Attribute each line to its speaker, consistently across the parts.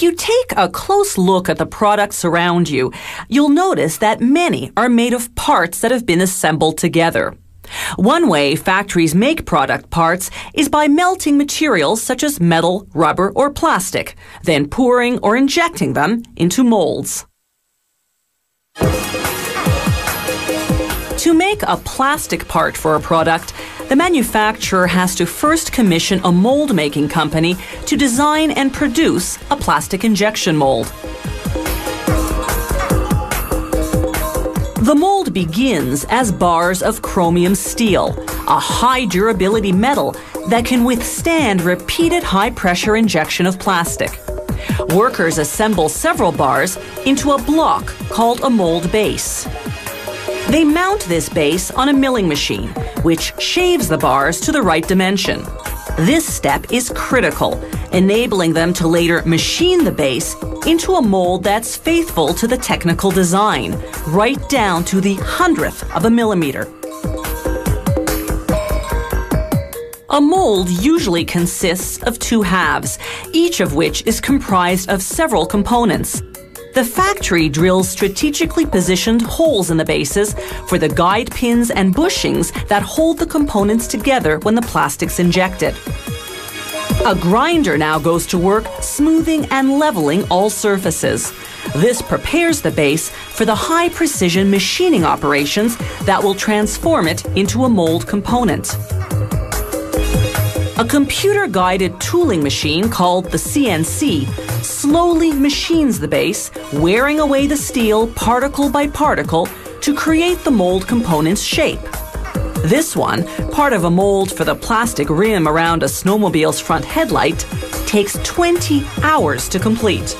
Speaker 1: If you take a close look at the products around you, you'll notice that many are made of parts that have been assembled together. One way factories make product parts is by melting materials such as metal, rubber, or plastic, then pouring or injecting them into molds. To make a plastic part for a product, the manufacturer has to first commission a mold making company to design and produce a plastic injection mold. The mold begins as bars of chromium steel, a high durability metal that can withstand repeated high pressure injection of plastic. Workers assemble several bars into a block called a mold base. They mount this base on a milling machine, which shaves the bars to the right dimension. This step is critical, enabling them to later machine the base into a mold that's faithful to the technical design, right down to the hundredth of a millimeter. A mold usually consists of two halves, each of which is comprised of several components. The factory drills strategically positioned holes in the bases for the guide pins and bushings that hold the components together when the plastic's injected. A grinder now goes to work smoothing and leveling all surfaces. This prepares the base for the high precision machining operations that will transform it into a mold component. A computer guided tooling machine called the CNC slowly machines the base, wearing away the steel particle by particle to create the mold component's shape. This one, part of a mold for the plastic rim around a snowmobile's front headlight, takes 20 hours to complete.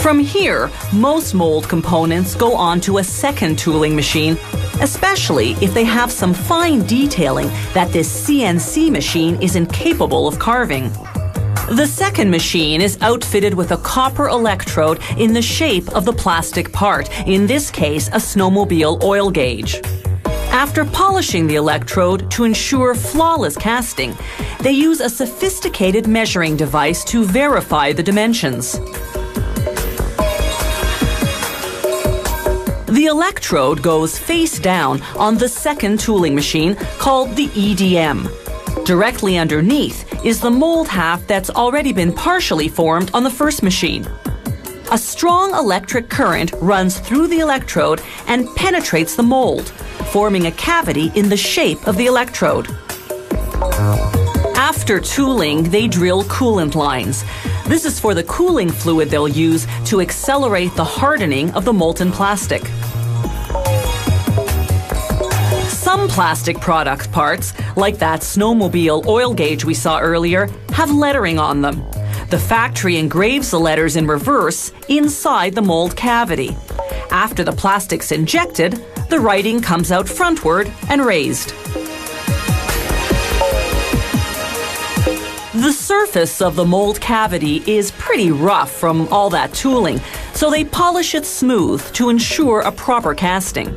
Speaker 1: From here, most mold components go on to a second tooling machine especially if they have some fine detailing that this CNC machine is incapable of carving. The second machine is outfitted with a copper electrode in the shape of the plastic part, in this case, a snowmobile oil gauge. After polishing the electrode to ensure flawless casting, they use a sophisticated measuring device to verify the dimensions. The electrode goes face down on the second tooling machine called the EDM. Directly underneath is the mold half that's already been partially formed on the first machine. A strong electric current runs through the electrode and penetrates the mold, forming a cavity in the shape of the electrode. After tooling, they drill coolant lines. This is for the cooling fluid they'll use to accelerate the hardening of the molten plastic. Some plastic product parts, like that snowmobile oil gauge we saw earlier, have lettering on them. The factory engraves the letters in reverse inside the mold cavity. After the plastic's injected, the writing comes out frontward and raised. The surface of the mold cavity is pretty rough from all that tooling, so they polish it smooth to ensure a proper casting.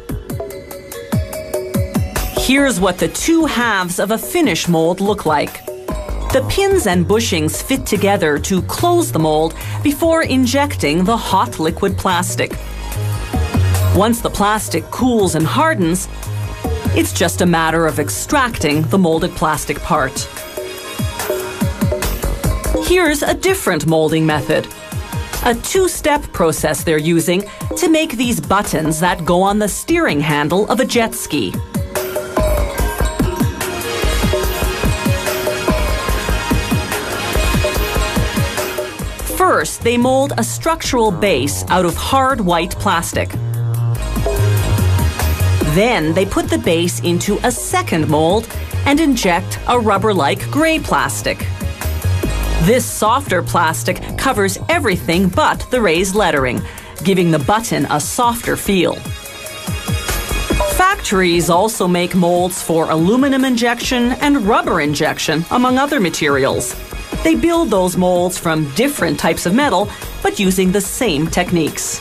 Speaker 1: Here's what the two halves of a finish mold look like. The pins and bushings fit together to close the mold before injecting the hot liquid plastic. Once the plastic cools and hardens, it's just a matter of extracting the molded plastic part. Here's a different molding method. A two-step process they're using to make these buttons that go on the steering handle of a jet ski. First, they mold a structural base out of hard white plastic. Then they put the base into a second mold and inject a rubber-like gray plastic. This softer plastic covers everything but the raised lettering, giving the button a softer feel. Factories also make molds for aluminum injection and rubber injection, among other materials. They build those molds from different types of metal, but using the same techniques.